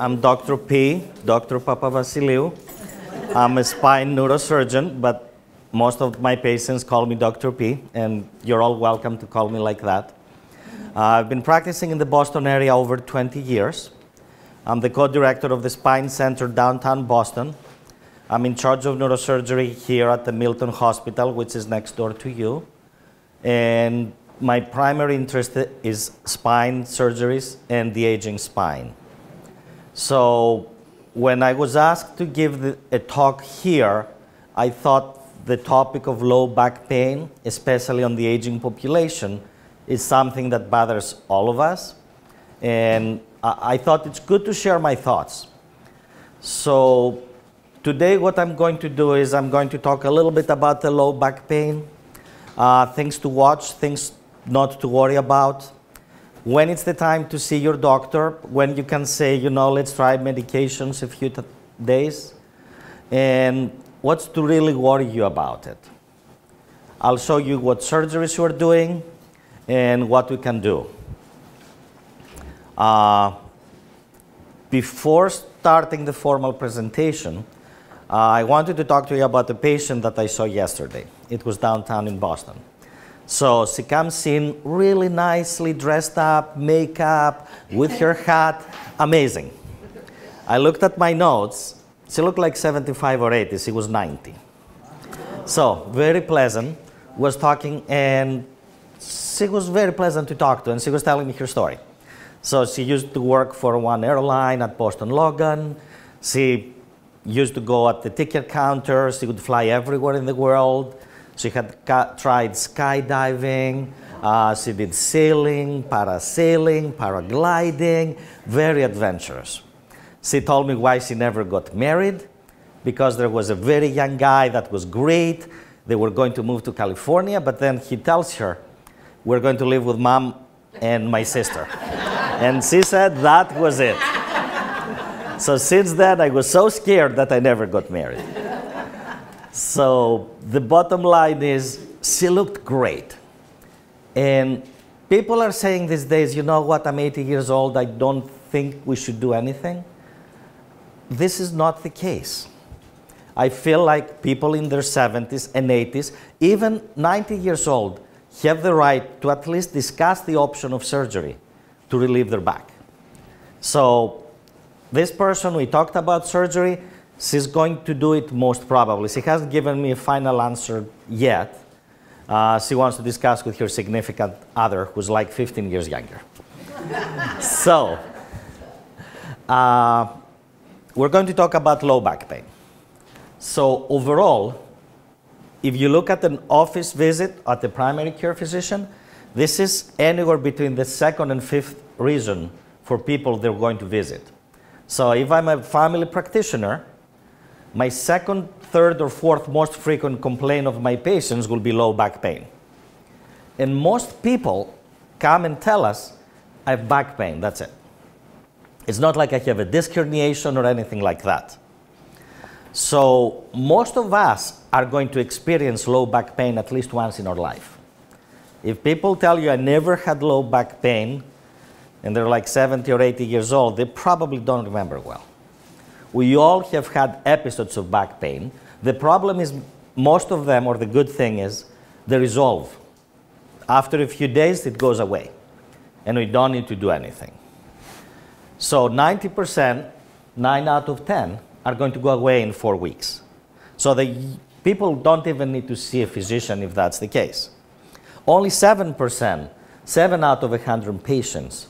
I'm Dr. P, Dr. Papavassiliou. I'm a spine neurosurgeon, but most of my patients call me Dr. P, and you're all welcome to call me like that. Uh, I've been practicing in the Boston area over 20 years. I'm the co-director of the Spine Center downtown Boston. I'm in charge of neurosurgery here at the Milton Hospital, which is next door to you. And my primary interest is spine surgeries and the aging spine. So when I was asked to give the, a talk here, I thought the topic of low back pain, especially on the aging population, is something that bothers all of us. And I, I thought it's good to share my thoughts. So today what I'm going to do is I'm going to talk a little bit about the low back pain, uh, things to watch, things not to worry about, when it's the time to see your doctor, when you can say, you know, let's try medications a few days, and what's to really worry you about it. I'll show you what surgeries we're doing and what we can do. Uh, before starting the formal presentation, uh, I wanted to talk to you about a patient that I saw yesterday. It was downtown in Boston. So she comes in really nicely dressed up, makeup, with her hat, amazing. I looked at my notes. She looked like 75 or 80. She was 90. So very pleasant. Was talking and she was very pleasant to talk to, and she was telling me her story. So she used to work for one airline at Boston Logan. She used to go at the ticket counter. She would fly everywhere in the world. She had tried skydiving, uh, she did sailing, parasailing, paragliding, very adventurous. She told me why she never got married, because there was a very young guy that was great. They were going to move to California, but then he tells her, We're going to live with mom and my sister. and she said that was it. So since then, I was so scared that I never got married. So the bottom line is she looked great. And people are saying these days, you know what, I'm 80 years old, I don't think we should do anything. This is not the case. I feel like people in their 70s and 80s, even 90 years old, have the right to at least discuss the option of surgery to relieve their back. So this person, we talked about surgery, She's going to do it most probably. She hasn't given me a final answer yet. Uh, she wants to discuss with her significant other, who's like 15 years younger. so, uh, we're going to talk about low back pain. So, overall, if you look at an office visit at the primary care physician, this is anywhere between the second and fifth reason for people they're going to visit. So, if I'm a family practitioner, my second, third, or fourth most frequent complaint of my patients will be low back pain. And most people come and tell us, I have back pain, that's it. It's not like I have a disc herniation or anything like that. So most of us are going to experience low back pain at least once in our life. If people tell you I never had low back pain and they're like 70 or 80 years old, they probably don't remember well. We all have had episodes of back pain. The problem is most of them, or the good thing is, they resolve. After a few days, it goes away, and we don't need to do anything. So 90%, 9 out of 10, are going to go away in four weeks. So the people don't even need to see a physician if that's the case. Only 7%, 7 out of 100 patients,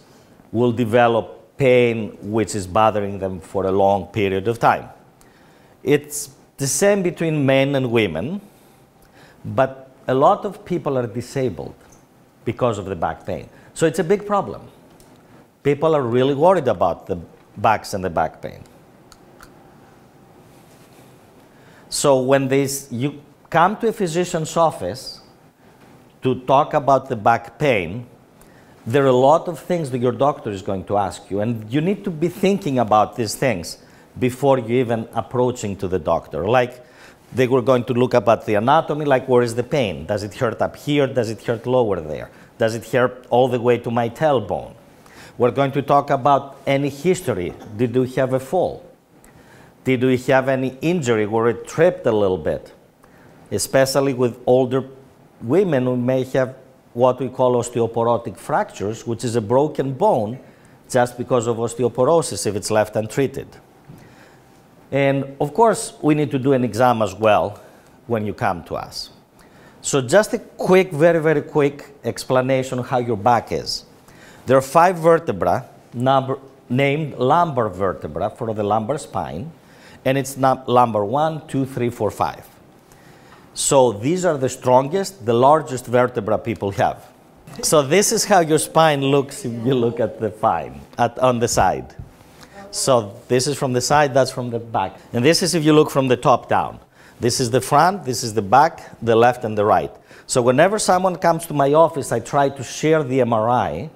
will develop pain which is bothering them for a long period of time. It's the same between men and women, but a lot of people are disabled because of the back pain. So it's a big problem. People are really worried about the backs and the back pain. So when they, you come to a physician's office to talk about the back pain, there are a lot of things that your doctor is going to ask you, and you need to be thinking about these things before you even approaching to the doctor. Like they were going to look about the anatomy, like where is the pain? Does it hurt up here? Does it hurt lower there? Does it hurt all the way to my tailbone? We're going to talk about any history. Did we have a fall? Did we have any injury where it tripped a little bit? Especially with older women who may have what we call osteoporotic fractures, which is a broken bone just because of osteoporosis if it's left untreated. And of course, we need to do an exam as well when you come to us. So just a quick, very, very quick explanation of how your back is. There are five vertebrae number, named lumbar vertebra for the lumbar spine, and it's lumbar one, two, three, four, five. So these are the strongest, the largest vertebra people have. So this is how your spine looks if you look at the spine at, on the side. So this is from the side, that's from the back. And this is if you look from the top down. This is the front, this is the back, the left and the right. So whenever someone comes to my office, I try to share the MRI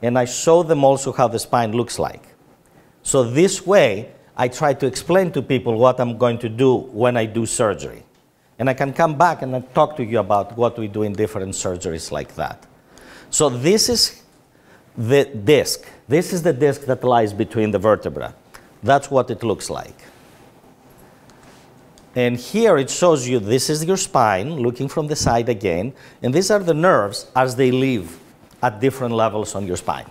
and I show them also how the spine looks like. So this way, I try to explain to people what I'm going to do when I do surgery. And I can come back and talk to you about what we do in different surgeries like that. So this is the disc. This is the disc that lies between the vertebra. That's what it looks like. And here it shows you this is your spine, looking from the side again, and these are the nerves as they live at different levels on your spine.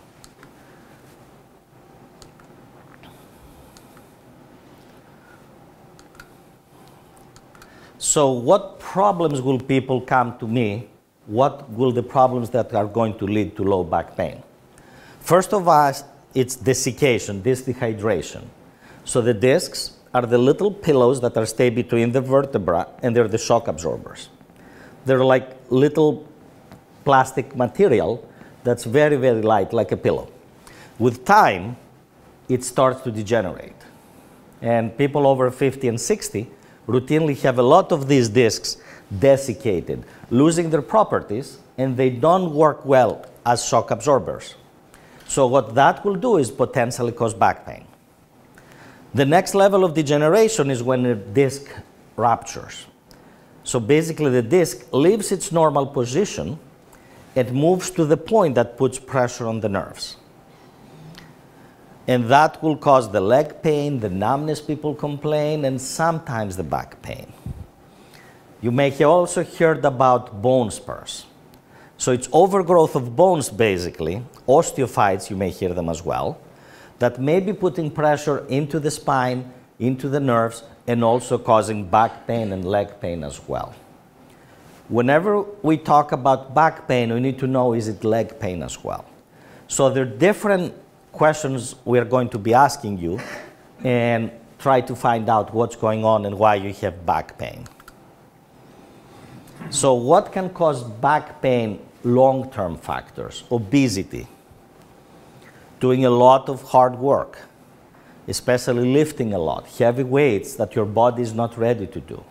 So what problems will people come to me? What will the problems that are going to lead to low back pain? First of all, it's desiccation, disc dehydration. So the discs are the little pillows that are stay between the vertebra and they're the shock absorbers. They're like little plastic material that's very, very light, like a pillow. With time, it starts to degenerate. And people over 50 and 60 routinely have a lot of these discs desiccated, losing their properties, and they don't work well as shock absorbers. So what that will do is potentially cause back pain. The next level of degeneration is when a disc ruptures. So basically the disc leaves its normal position and moves to the point that puts pressure on the nerves. And that will cause the leg pain, the numbness people complain, and sometimes the back pain. You may have also heard about bone spurs. So it's overgrowth of bones, basically, osteophytes, you may hear them as well, that may be putting pressure into the spine, into the nerves, and also causing back pain and leg pain as well. Whenever we talk about back pain, we need to know is it leg pain as well. So there are different questions we are going to be asking you and try to find out what's going on and why you have back pain. So what can cause back pain long-term factors? Obesity, doing a lot of hard work, especially lifting a lot, heavy weights that your body is not ready to do,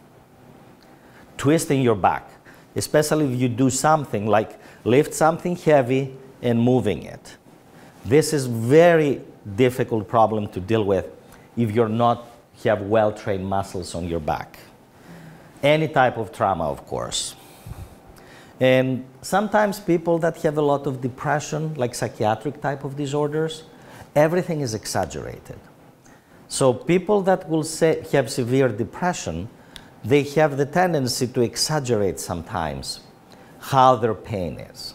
twisting your back, especially if you do something like lift something heavy and moving it this is very difficult problem to deal with if you're not have well-trained muscles on your back. Any type of trauma, of course. And sometimes people that have a lot of depression, like psychiatric type of disorders, everything is exaggerated. So people that will say, have severe depression, they have the tendency to exaggerate sometimes how their pain is.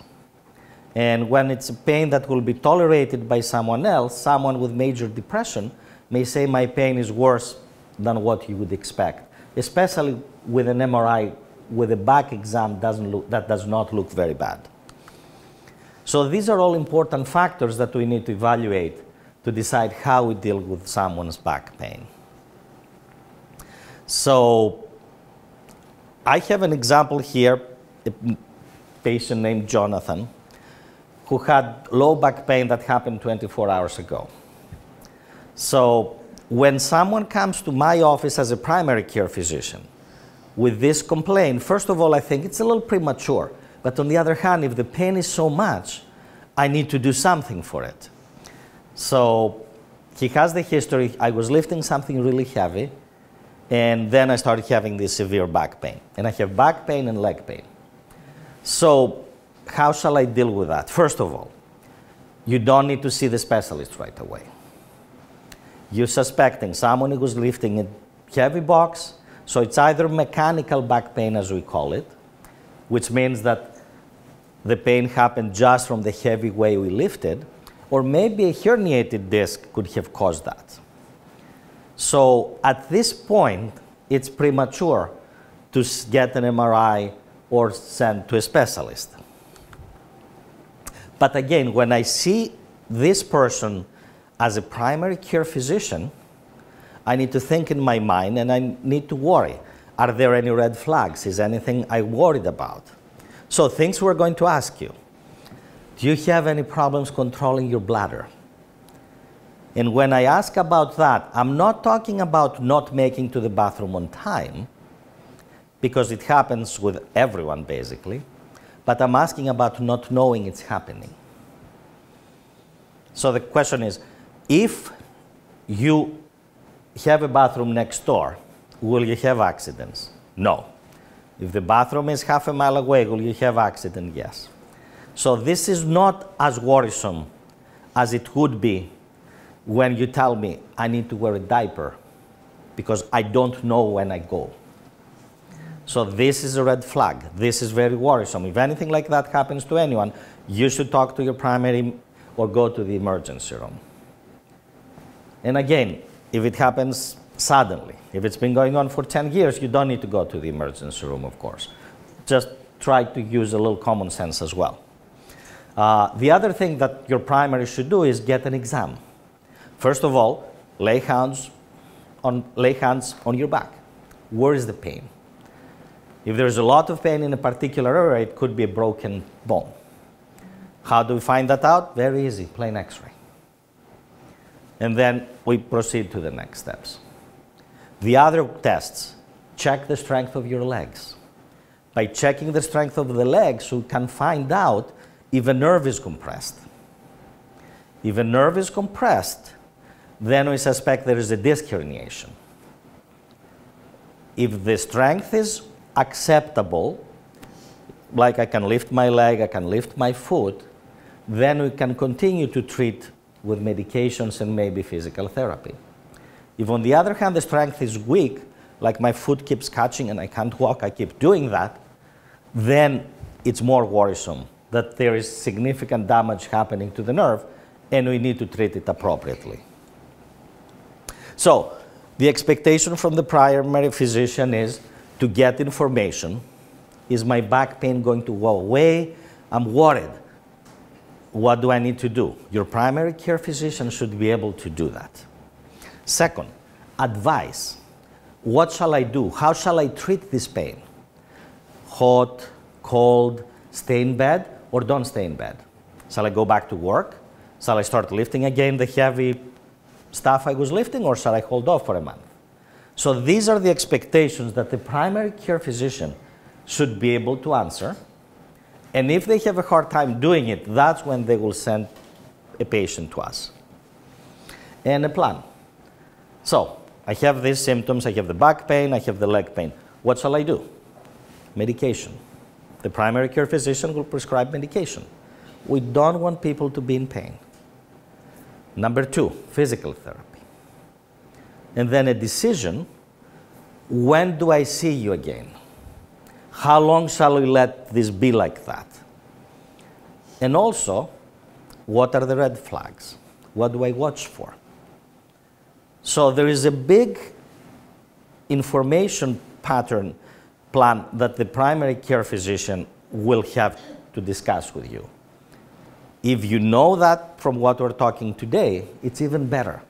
And when it's a pain that will be tolerated by someone else, someone with major depression may say my pain is worse than what you would expect, especially with an MRI with a back exam doesn't look, that does not look very bad. So these are all important factors that we need to evaluate to decide how we deal with someone's back pain. So I have an example here, a patient named Jonathan who had low back pain that happened 24 hours ago. So when someone comes to my office as a primary care physician with this complaint, first of all, I think it's a little premature. But on the other hand, if the pain is so much, I need to do something for it. So he has the history. I was lifting something really heavy, and then I started having this severe back pain. And I have back pain and leg pain. So how shall I deal with that? First of all, you don't need to see the specialist right away. You're suspecting someone who's lifting a heavy box, so it's either mechanical back pain, as we call it, which means that the pain happened just from the heavy way we lifted, or maybe a herniated disc could have caused that. So at this point, it's premature to get an MRI or send to a specialist. But again, when I see this person as a primary care physician, I need to think in my mind and I need to worry. Are there any red flags? Is anything I worried about? So things we're going to ask you. Do you have any problems controlling your bladder? And when I ask about that, I'm not talking about not making to the bathroom on time, because it happens with everyone basically, but I'm asking about not knowing it's happening. So the question is, if you have a bathroom next door, will you have accidents? No. If the bathroom is half a mile away, will you have accident? Yes. So this is not as worrisome as it would be when you tell me I need to wear a diaper because I don't know when I go. So this is a red flag. This is very worrisome. If anything like that happens to anyone, you should talk to your primary or go to the emergency room. And again, if it happens suddenly, if it's been going on for 10 years, you don't need to go to the emergency room, of course. Just try to use a little common sense as well. Uh, the other thing that your primary should do is get an exam. First of all, lay hands on, lay hands on your back. Where is the pain? If there's a lot of pain in a particular area, it could be a broken bone. How do we find that out? Very easy, plain x-ray. And then we proceed to the next steps. The other tests, check the strength of your legs. By checking the strength of the legs, we can find out if a nerve is compressed. If a nerve is compressed, then we suspect there is a disc herniation. If the strength is acceptable, like I can lift my leg, I can lift my foot, then we can continue to treat with medications and maybe physical therapy. If on the other hand the strength is weak, like my foot keeps catching and I can't walk, I keep doing that, then it's more worrisome that there is significant damage happening to the nerve and we need to treat it appropriately. So, the expectation from the primary physician is to get information. Is my back pain going to go away? I'm worried. What do I need to do? Your primary care physician should be able to do that. Second, advice. What shall I do? How shall I treat this pain? Hot, cold, stay in bed, or don't stay in bed? Shall I go back to work? Shall I start lifting again the heavy stuff I was lifting, or shall I hold off for a month? So these are the expectations that the primary care physician should be able to answer and if they have a hard time doing it, that's when they will send a patient to us. And a plan. So, I have these symptoms, I have the back pain, I have the leg pain. What shall I do? Medication. The primary care physician will prescribe medication. We don't want people to be in pain. Number two, physical therapy. And then a decision when do I see you again? How long shall we let this be like that? And also, what are the red flags? What do I watch for? So there is a big information pattern plan that the primary care physician will have to discuss with you. If you know that from what we're talking today, it's even better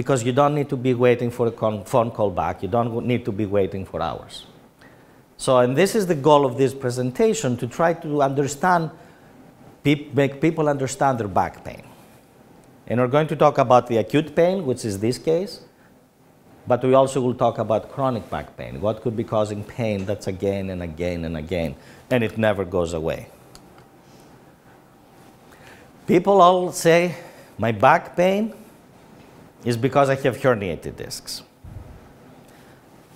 because you don't need to be waiting for a phone call back. You don't need to be waiting for hours. So, and this is the goal of this presentation, to try to understand, make people understand their back pain. And we're going to talk about the acute pain, which is this case, but we also will talk about chronic back pain. What could be causing pain that's again and again and again, and it never goes away. People all say, my back pain is because I have herniated discs.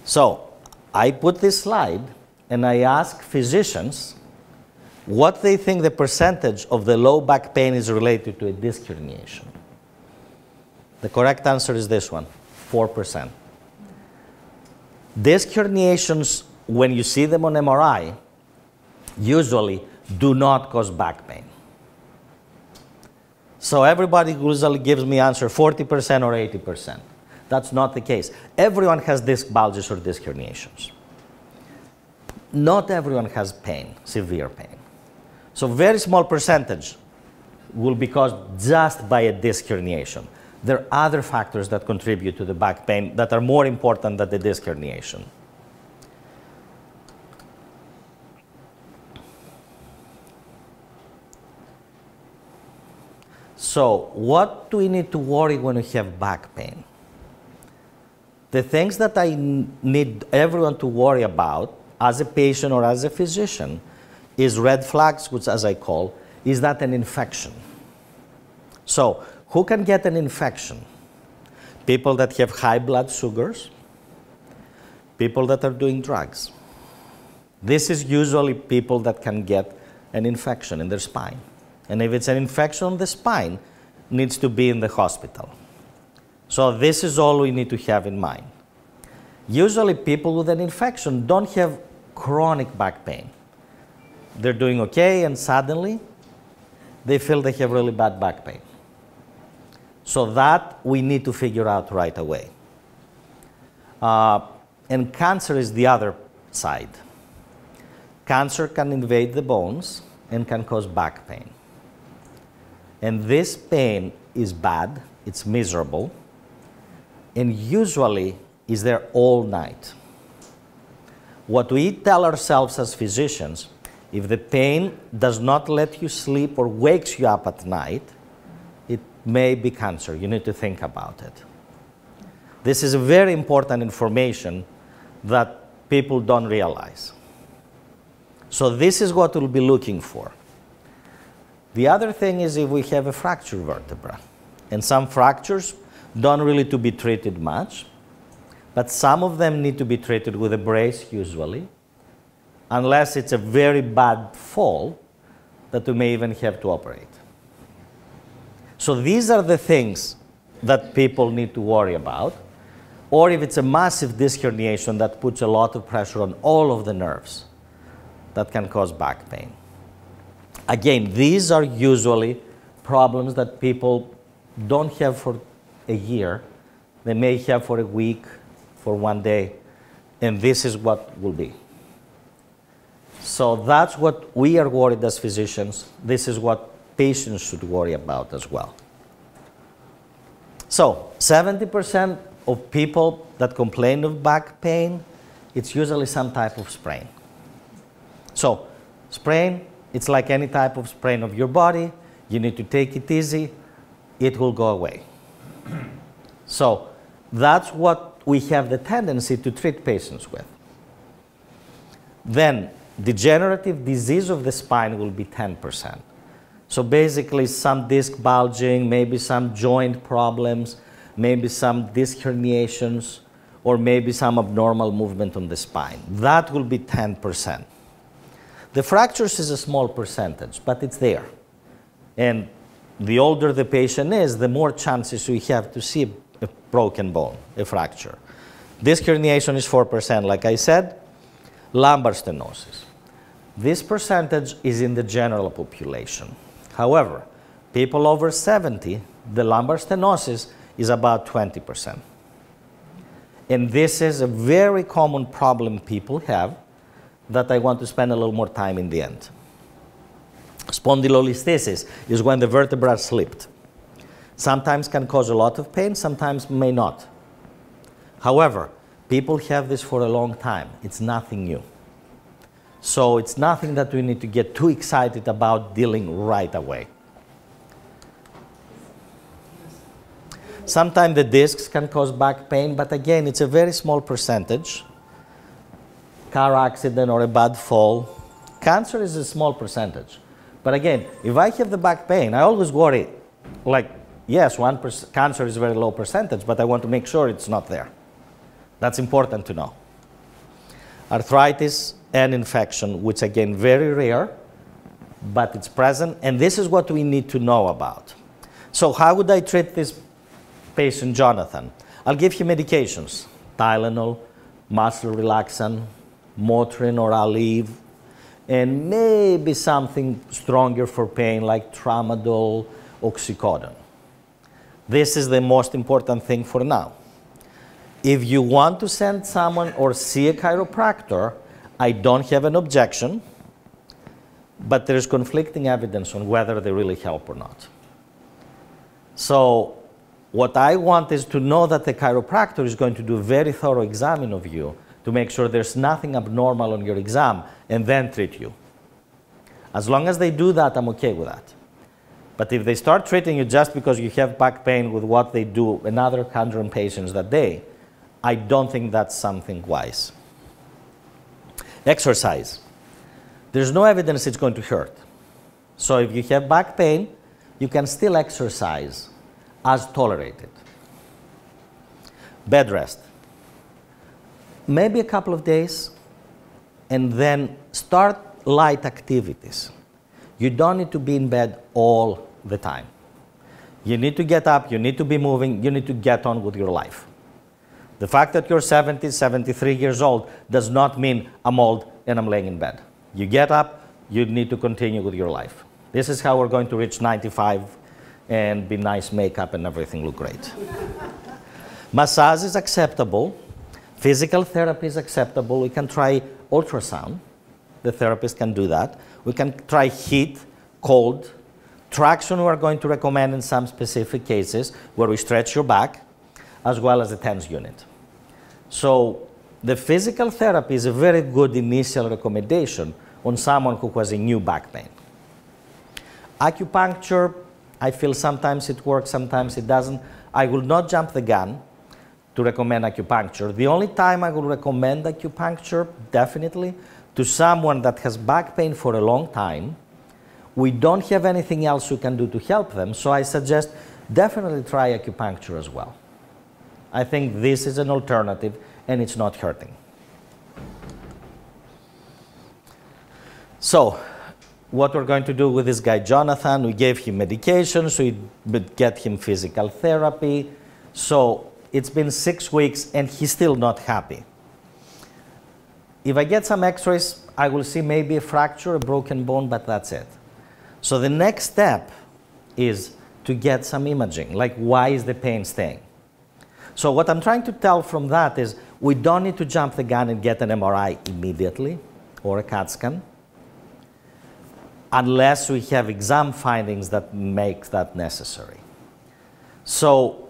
So I put this slide and I ask physicians what they think the percentage of the low back pain is related to a disc herniation. The correct answer is this one 4%. Disc herniations, when you see them on MRI, usually do not cause back pain. So everybody usually gives me answer 40% or 80%. That's not the case. Everyone has disc bulges or disc herniations. Not everyone has pain, severe pain. So very small percentage will be caused just by a disc herniation. There are other factors that contribute to the back pain that are more important than the disc herniation. So, what do we need to worry when we have back pain? The things that I need everyone to worry about as a patient or as a physician is red flags, which, as I call, is that an infection? So, who can get an infection? People that have high blood sugars, people that are doing drugs. This is usually people that can get an infection in their spine. And if it's an infection on the spine, needs to be in the hospital. So this is all we need to have in mind. Usually people with an infection don't have chronic back pain. They're doing okay and suddenly they feel they have really bad back pain. So that we need to figure out right away. Uh, and cancer is the other side. Cancer can invade the bones and can cause back pain. And this pain is bad, it's miserable, and usually is there all night. What we tell ourselves as physicians, if the pain does not let you sleep or wakes you up at night, it may be cancer. You need to think about it. This is very important information that people don't realize. So this is what we'll be looking for. The other thing is if we have a fractured vertebra. And some fractures don't really to be treated much, but some of them need to be treated with a brace usually, unless it's a very bad fall that we may even have to operate. So these are the things that people need to worry about. Or if it's a massive disc herniation that puts a lot of pressure on all of the nerves, that can cause back pain. Again, these are usually problems that people don't have for a year. They may have for a week, for one day, and this is what will be. So that's what we are worried as physicians. This is what patients should worry about as well. So 70% of people that complain of back pain, it's usually some type of sprain. So sprain, it's like any type of sprain of your body. You need to take it easy. It will go away. So that's what we have the tendency to treat patients with. Then degenerative disease of the spine will be 10%. So basically some disc bulging, maybe some joint problems, maybe some disc herniations, or maybe some abnormal movement on the spine. That will be 10%. The fractures is a small percentage, but it's there. And the older the patient is, the more chances we have to see a broken bone, a fracture. Disc herniation is 4%, like I said. Lumbar stenosis. This percentage is in the general population. However, people over 70, the lumbar stenosis is about 20%. And this is a very common problem people have that I want to spend a little more time in the end. Spondylolisthesis is when the vertebra slipped. Sometimes can cause a lot of pain, sometimes may not. However, people have this for a long time. It's nothing new. So it's nothing that we need to get too excited about dealing right away. Sometimes the discs can cause back pain, but again, it's a very small percentage car accident or a bad fall. Cancer is a small percentage. But again, if I have the back pain, I always worry, like, yes, one cancer is a very low percentage, but I want to make sure it's not there. That's important to know. Arthritis and infection, which again, very rare, but it's present, and this is what we need to know about. So, how would I treat this patient, Jonathan? I'll give him medications Tylenol, muscle relaxant, Motrin or Aleve, and maybe something stronger for pain like tramadol, oxycodone. This is the most important thing for now. If you want to send someone or see a chiropractor, I don't have an objection, but there's conflicting evidence on whether they really help or not. So what I want is to know that the chiropractor is going to do a very thorough exam of you to make sure there's nothing abnormal on your exam and then treat you. As long as they do that, I'm okay with that. But if they start treating you just because you have back pain with what they do another 100 patients that day, I don't think that's something wise. Exercise. There's no evidence it's going to hurt. So if you have back pain, you can still exercise as tolerated. Bed rest. Maybe a couple of days, and then start light activities. You don't need to be in bed all the time. You need to get up, you need to be moving, you need to get on with your life. The fact that you're 70, 73 years old does not mean I'm old and I'm laying in bed. You get up, you need to continue with your life. This is how we're going to reach 95 and be nice makeup and everything look great. Massage is acceptable. Physical therapy is acceptable. We can try ultrasound. The therapist can do that. We can try heat, cold. Traction we are going to recommend in some specific cases where we stretch your back as well as the TENS unit. So the physical therapy is a very good initial recommendation on someone who has a new back pain. Acupuncture, I feel sometimes it works, sometimes it doesn't. I will not jump the gun to recommend acupuncture. The only time I would recommend acupuncture, definitely, to someone that has back pain for a long time, we don't have anything else we can do to help them, so I suggest definitely try acupuncture as well. I think this is an alternative and it's not hurting. So, what we're going to do with this guy Jonathan, we gave him medication, so we get him physical therapy. So it's been six weeks and he's still not happy. If I get some x-rays, I will see maybe a fracture, a broken bone, but that's it. So the next step is to get some imaging, like why is the pain staying? So what I'm trying to tell from that is we don't need to jump the gun and get an MRI immediately or a CAT scan unless we have exam findings that make that necessary. So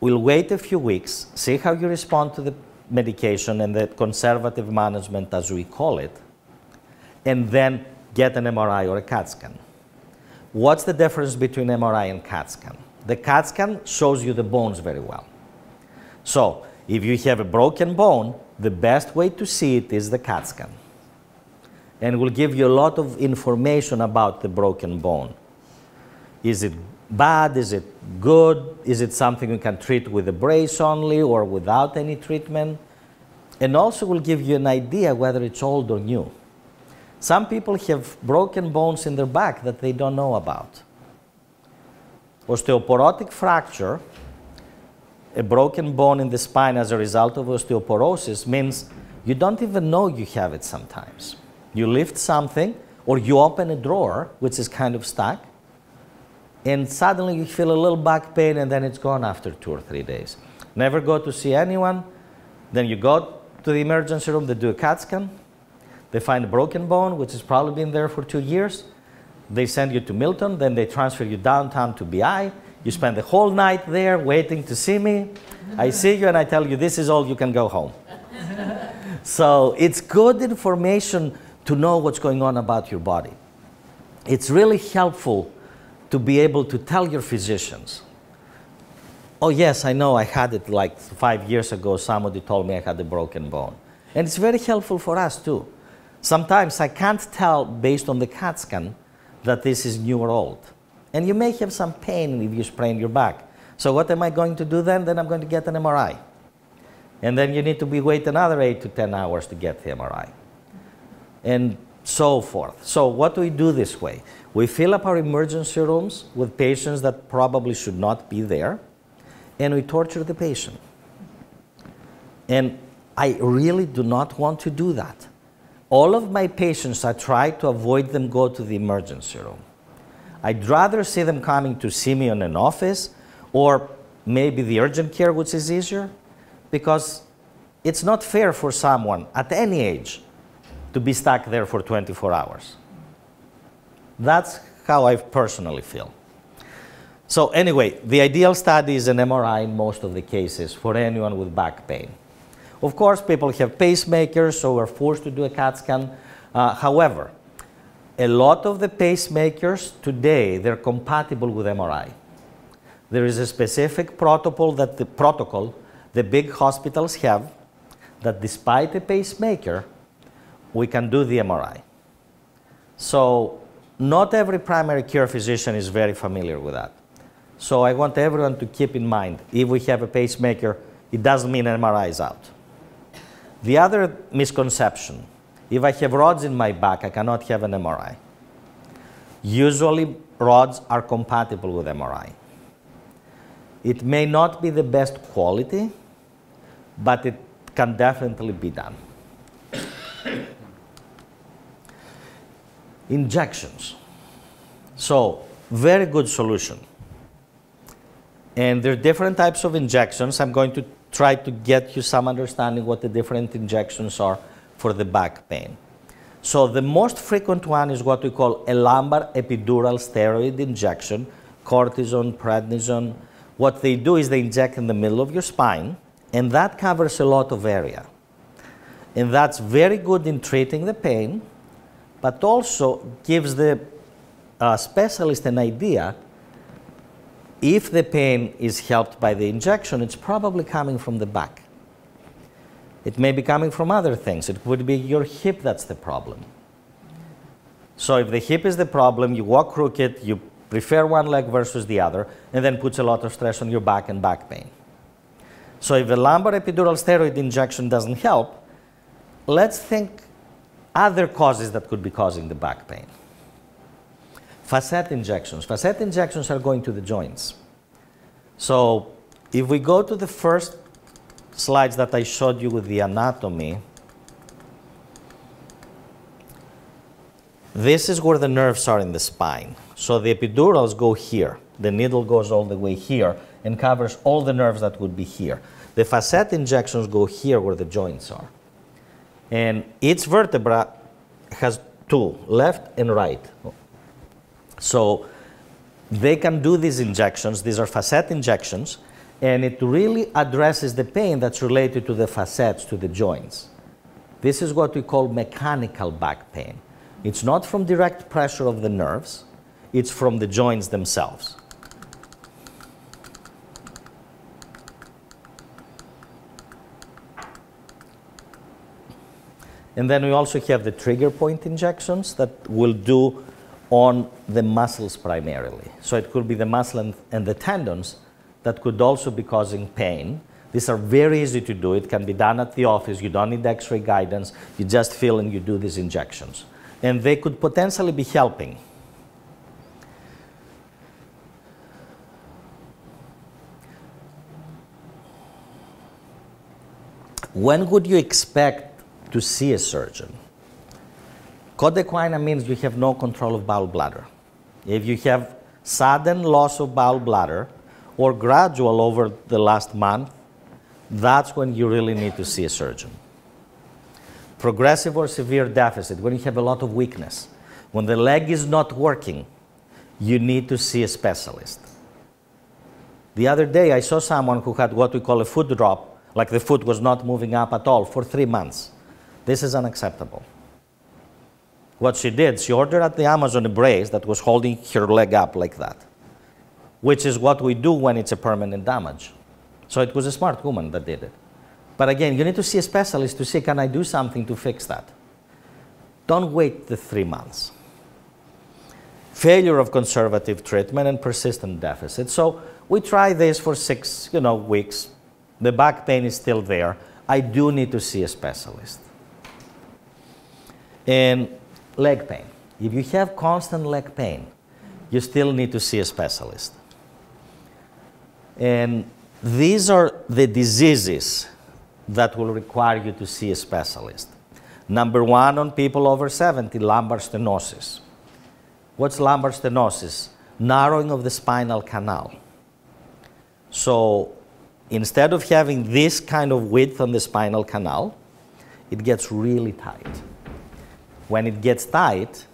we'll wait a few weeks, see how you respond to the medication and the conservative management as we call it, and then get an MRI or a CAT scan. What's the difference between MRI and CAT scan? The CAT scan shows you the bones very well. So if you have a broken bone, the best way to see it is the CAT scan. And will give you a lot of information about the broken bone. Is it bad? Is it good? Is it something you can treat with a brace only or without any treatment? And also will give you an idea whether it's old or new. Some people have broken bones in their back that they don't know about. Osteoporotic fracture a broken bone in the spine as a result of osteoporosis means you don't even know you have it sometimes. You lift something or you open a drawer, which is kind of stuck, and suddenly you feel a little back pain and then it's gone after two or three days. Never go to see anyone. Then you go to the emergency room, they do a CAT scan. They find a broken bone, which has probably been there for two years. They send you to Milton, then they transfer you downtown to BI. You spend the whole night there waiting to see me. I see you and I tell you, this is all, you can go home. so it's good information to know what's going on about your body. It's really helpful to be able to tell your physicians, oh yes, I know I had it like five years ago, somebody told me I had a broken bone. And it's very helpful for us too. Sometimes I can't tell based on the CAT scan that this is new or old. And you may have some pain if you sprain your back. So what am I going to do then? Then I'm going to get an MRI. And then you need to be wait another 8 to 10 hours to get the MRI. And so forth. So what do we do this way? We fill up our emergency rooms with patients that probably should not be there, and we torture the patient. And I really do not want to do that. All of my patients, I try to avoid them go to the emergency room. I'd rather see them coming to see me in an office or maybe the urgent care, which is easier, because it's not fair for someone at any age to be stuck there for 24 hours. That's how I personally feel. So anyway, the ideal study is an MRI in most of the cases for anyone with back pain. Of course, people have pacemakers, so we're forced to do a CAT scan. Uh, however, a lot of the pacemakers today, they're compatible with MRI. There is a specific protocol that the protocol the big hospitals have that despite a pacemaker, we can do the MRI. So not every primary care physician is very familiar with that. So I want everyone to keep in mind, if we have a pacemaker, it doesn't mean MRI is out. The other misconception, if I have rods in my back, I cannot have an MRI. Usually rods are compatible with MRI. It may not be the best quality, but it can definitely be done. Injections. So, very good solution. And there are different types of injections. I'm going to try to get you some understanding what the different injections are for the back pain. So the most frequent one is what we call a lumbar epidural steroid injection, cortisone, prednisone. What they do is they inject in the middle of your spine, and that covers a lot of area. And that's very good in treating the pain, but also gives the uh, specialist an idea if the pain is helped by the injection, it's probably coming from the back. It may be coming from other things. It could be your hip that's the problem. So if the hip is the problem, you walk crooked, you prefer one leg versus the other, and then puts a lot of stress on your back and back pain. So if the lumbar epidural steroid injection doesn't help, let's think other causes that could be causing the back pain. Facet injections. Facet injections are going to the joints. So if we go to the first slides that I showed you with the anatomy, this is where the nerves are in the spine. So the epidurals go here. The needle goes all the way here and covers all the nerves that would be here. The facet injections go here where the joints are. And each vertebra has two, left and right. So they can do these injections. These are facet injections, and it really addresses the pain that's related to the facets, to the joints. This is what we call mechanical back pain. It's not from direct pressure of the nerves, it's from the joints themselves. And then we also have the trigger point injections that will do on the muscles primarily. So it could be the muscle and, and the tendons that could also be causing pain. These are very easy to do. It can be done at the office. You don't need x-ray guidance. You just feel and you do these injections. And they could potentially be helping. When would you expect to see a surgeon? Cauda equina means you have no control of bowel bladder. If you have sudden loss of bowel bladder or gradual over the last month, that's when you really need to see a surgeon. Progressive or severe deficit, when you have a lot of weakness, when the leg is not working, you need to see a specialist. The other day, I saw someone who had what we call a foot drop, like the foot was not moving up at all for three months. This is unacceptable. What she did, she ordered at the Amazon a brace that was holding her leg up like that, which is what we do when it's a permanent damage. So it was a smart woman that did it. But again, you need to see a specialist to see, can I do something to fix that? Don't wait the three months. Failure of conservative treatment and persistent deficit. So we try this for six you know, weeks. The back pain is still there. I do need to see a specialist. And leg pain. If you have constant leg pain, you still need to see a specialist. And these are the diseases that will require you to see a specialist. Number one on people over 70, lumbar stenosis. What's lumbar stenosis? Narrowing of the spinal canal. So instead of having this kind of width on the spinal canal, it gets really tight. When it gets tight,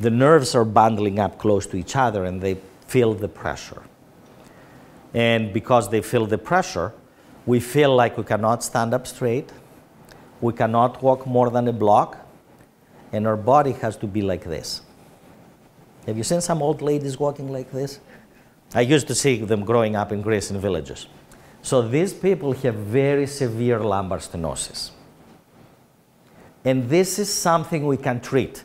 the nerves are bundling up close to each other and they feel the pressure. And because they feel the pressure, we feel like we cannot stand up straight, we cannot walk more than a block, and our body has to be like this. Have you seen some old ladies walking like this? I used to see them growing up in Greece in villages. So these people have very severe lumbar stenosis. And this is something we can treat.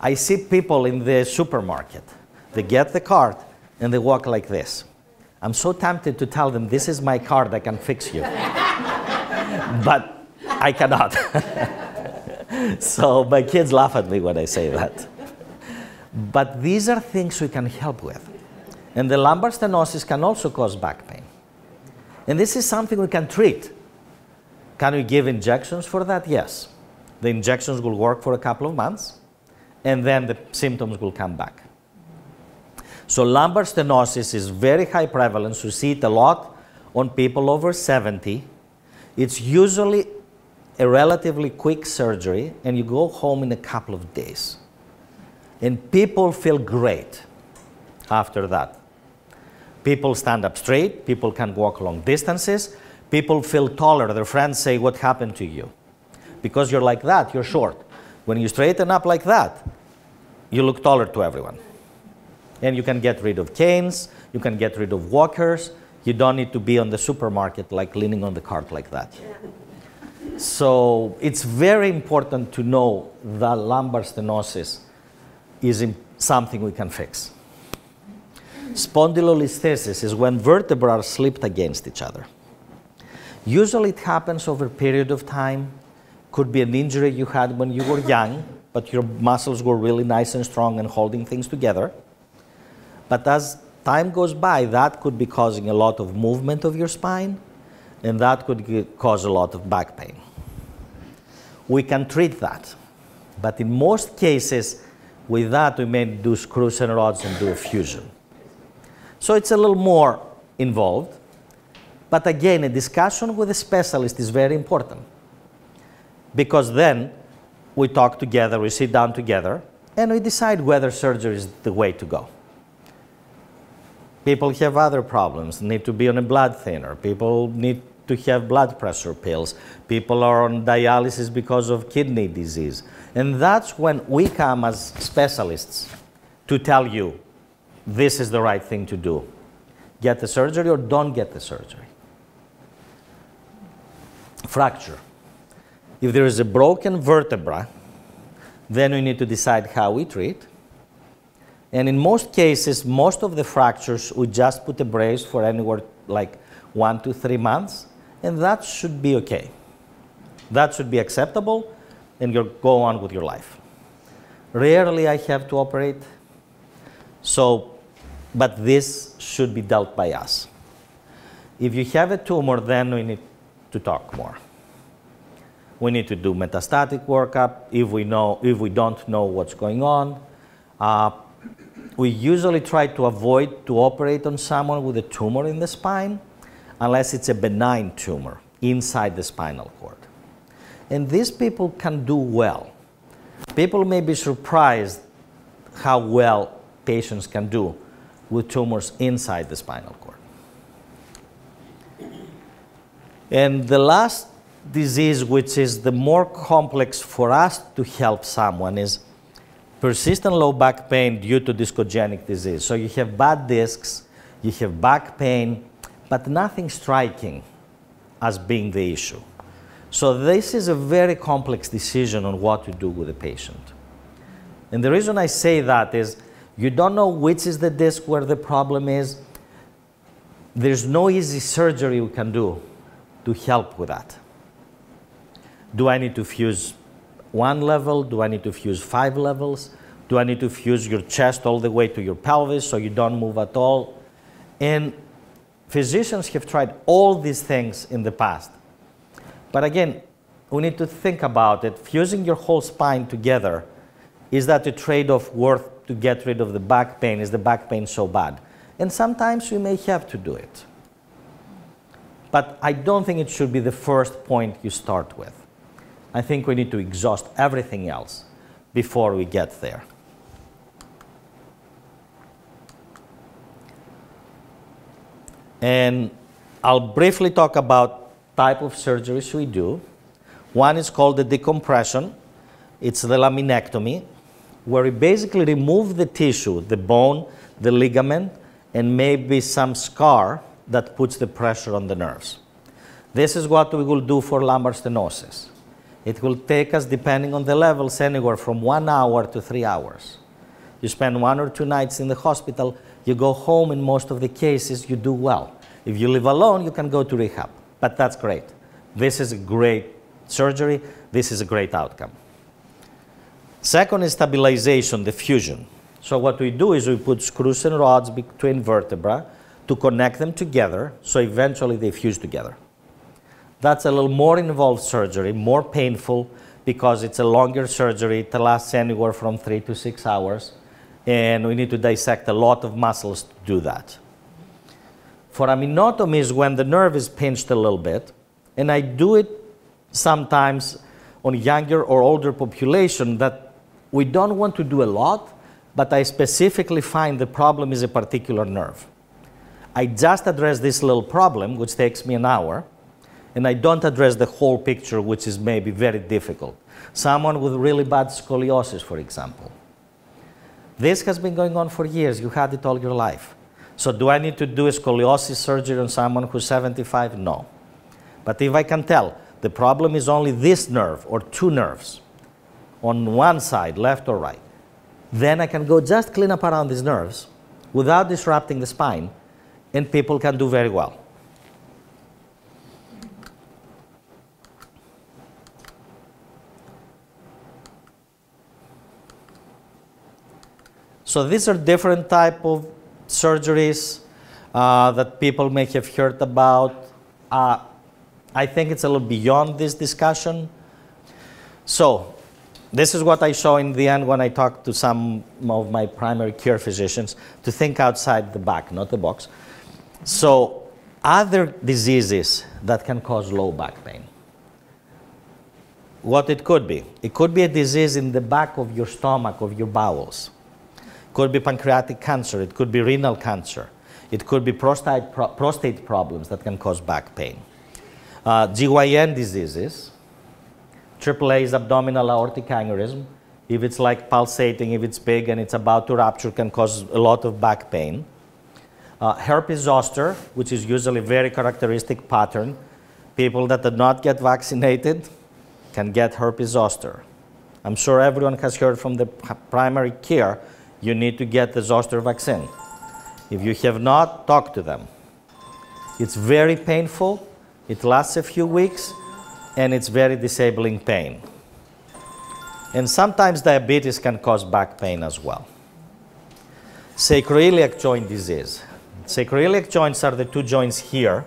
I see people in the supermarket. They get the card and they walk like this. I'm so tempted to tell them, this is my card, I can fix you. but I cannot. so my kids laugh at me when I say that. But these are things we can help with. And the lumbar stenosis can also cause back pain. And this is something we can treat. Can we give injections for that? Yes. The injections will work for a couple of months, and then the symptoms will come back. So lumbar stenosis is very high prevalence. We see it a lot on people over 70. It's usually a relatively quick surgery, and you go home in a couple of days. And people feel great after that. People stand up straight, people can walk long distances, people feel taller. Their friends say, What happened to you? Because you're like that, you're short. When you straighten up like that, you look taller to everyone. And you can get rid of canes, you can get rid of walkers, you don't need to be on the supermarket like leaning on the cart like that. So it's very important to know that lumbar stenosis is something we can fix. Spondylolisthesis is when vertebrae are slipped against each other. Usually it happens over a period of time. Could be an injury you had when you were young, but your muscles were really nice and strong and holding things together. But as time goes by, that could be causing a lot of movement of your spine, and that could cause a lot of back pain. We can treat that. But in most cases, with that, we may do screws and rods and do a fusion. So it's a little more involved. But again, a discussion with a specialist is very important. Because then we talk together, we sit down together, and we decide whether surgery is the way to go. People have other problems, need to be on a blood thinner. People need to have blood pressure pills. People are on dialysis because of kidney disease. And that's when we come as specialists to tell you this is the right thing to do. Get the surgery or don't get the surgery. Fracture. If there is a broken vertebra, then we need to decide how we treat. And in most cases, most of the fractures, we just put a brace for anywhere like one to three months, and that should be okay. That should be acceptable, and you go on with your life. Rarely I have to operate, so, but this should be dealt by us. If you have a tumor, then we need to talk more. We need to do metastatic workup if we know if we don't know what's going on. Uh, we usually try to avoid to operate on someone with a tumor in the spine unless it's a benign tumor inside the spinal cord. And these people can do well. People may be surprised how well patients can do with tumors inside the spinal cord. And the last disease, which is the more complex for us to help someone, is persistent low back pain due to discogenic disease. So you have bad discs, you have back pain, but nothing striking as being the issue. So this is a very complex decision on what to do with the patient. And the reason I say that is you don't know which is the disc where the problem is. There's no easy surgery we can do to help with that. Do I need to fuse one level? Do I need to fuse five levels? Do I need to fuse your chest all the way to your pelvis so you don't move at all? And physicians have tried all these things in the past. But again, we need to think about it. Fusing your whole spine together, is that a trade-off worth to get rid of the back pain? Is the back pain so bad? And sometimes we may have to do it. But I don't think it should be the first point you start with. I think we need to exhaust everything else before we get there. And I'll briefly talk about type of surgeries we do. One is called the decompression. It's the laminectomy, where we basically remove the tissue, the bone, the ligament, and maybe some scar that puts the pressure on the nerves. This is what we will do for lumbar stenosis. It will take us, depending on the levels, anywhere from one hour to three hours. You spend one or two nights in the hospital, you go home, in most of the cases, you do well. If you live alone, you can go to rehab, but that's great. This is a great surgery, this is a great outcome. Second is stabilization, the fusion. So what we do is we put screws and rods between vertebrae to connect them together so eventually they fuse together. That's a little more involved surgery, more painful because it's a longer surgery. It lasts anywhere from three to six hours, and we need to dissect a lot of muscles to do that. Foraminotomy is when the nerve is pinched a little bit, and I do it sometimes on younger or older population that we don't want to do a lot, but I specifically find the problem is a particular nerve. I just address this little problem, which takes me an hour, and I don't address the whole picture, which is maybe very difficult. Someone with really bad scoliosis, for example. This has been going on for years. You had it all your life. So do I need to do a scoliosis surgery on someone who's 75? No. But if I can tell the problem is only this nerve or two nerves on one side, left or right, then I can go just clean up around these nerves without disrupting the spine, and people can do very well. So these are different type of surgeries uh, that people may have heard about. Uh, I think it's a little beyond this discussion. So this is what I show in the end when I talk to some of my primary care physicians to think outside the back, not the box. So other diseases that can cause low back pain. What it could be. It could be a disease in the back of your stomach, of your bowels could be pancreatic cancer, it could be renal cancer, it could be prostate, pro prostate problems that can cause back pain. Uh, GYN diseases, AAA is abdominal aortic aneurysm. If it's like pulsating, if it's big and it's about to rupture, can cause a lot of back pain. Uh, herpes zoster, which is usually a very characteristic pattern. People that did not get vaccinated can get herpes zoster. I'm sure everyone has heard from the primary care you need to get the zoster vaccine. If you have not, talk to them. It's very painful, it lasts a few weeks, and it's very disabling pain. And sometimes diabetes can cause back pain as well. Sacroiliac joint disease. Sacroiliac joints are the two joints here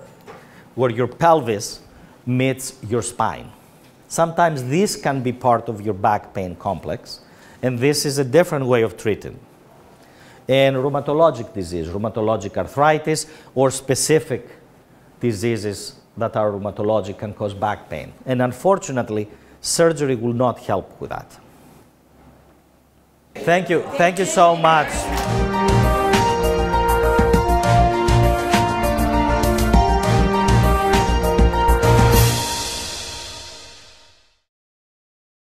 where your pelvis meets your spine. Sometimes this can be part of your back pain complex, and this is a different way of treating. And rheumatologic disease, rheumatologic arthritis, or specific diseases that are rheumatologic and cause back pain. And unfortunately, surgery will not help with that. Thank you. Thank you so much.